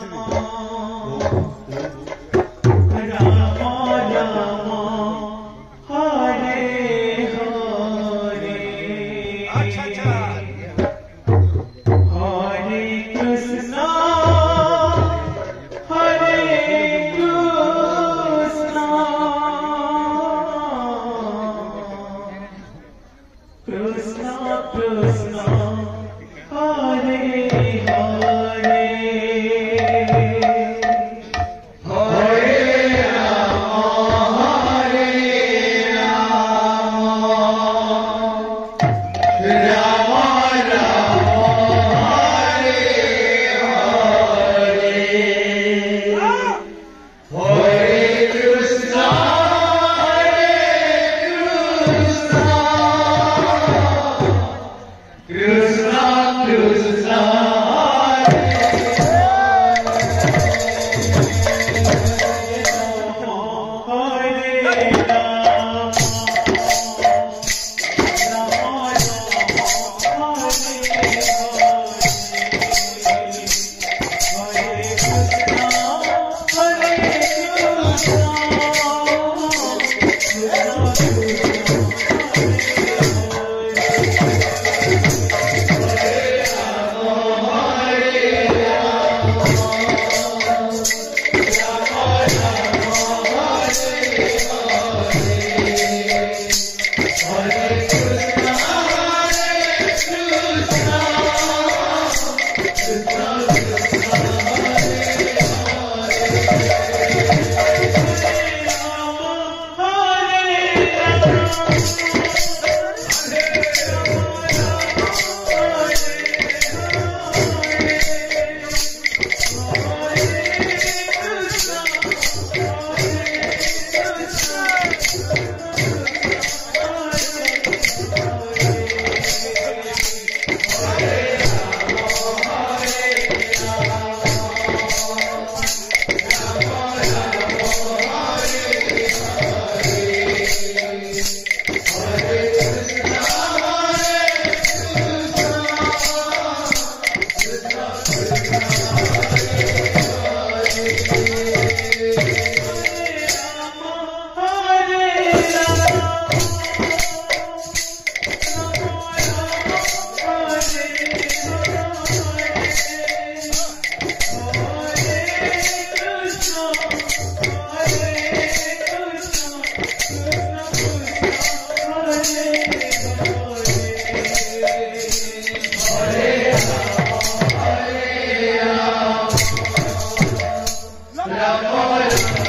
victory. Namo